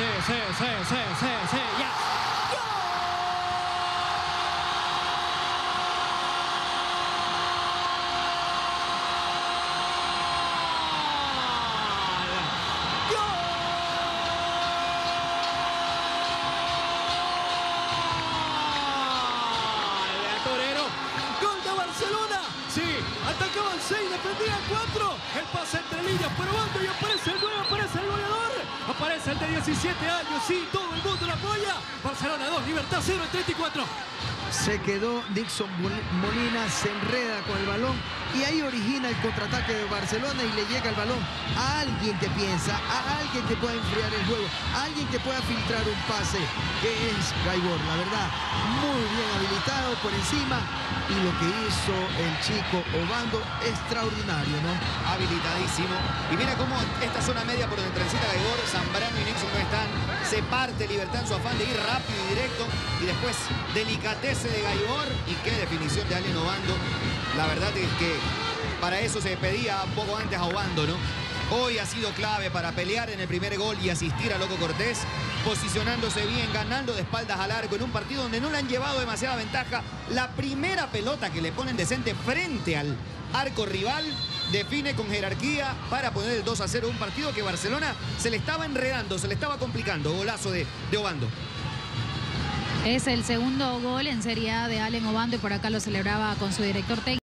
sí, sí, sí, sí, sí, sí, ya. Barcelona. Sí, atacaban 6, defendían 4. El pase entre líneas, probando y aparece el 9, aparece el goleador. Aparece el de 17 años, sí, todo el mundo lo apoya. Barcelona 2, Libertad 0 en 34. Se quedó Dixon Mol- Molina, se enreda con el balón y ahí origina el contraataque de Barcelona y le llega el balón a alguien que piensa, a alguien que pueda enfriar el juego, a alguien que pueda filtrar un pase, que es Gaibor, la verdad, por encima y lo que hizo el chico Obando, extraordinario, ¿no? habilitadísimo. Y mira cómo esta zona media por donde transita Gaibor, Zambrano y Nixon no están. Se parte Libertad en su afán de ir rápido y directo. Y después delicatece de Gaibor. Y qué definición de Allen Obando. La verdad es que para eso se pedía poco antes a Obando, ¿no? Hoy ha sido clave para pelear en el primer gol y asistir a Loco Cortés, posicionándose bien, ganando de espaldas al arco en un partido donde no le han llevado demasiada ventaja. La primera pelota que le ponen decente frente al arco rival define con jerarquía para poner el 2 a 0 un partido que Barcelona se le estaba enredando, se le estaba complicando. Golazo de, de Obando. Es el segundo gol en Serie A de Allen Obando y por acá lo celebraba con su director técnico.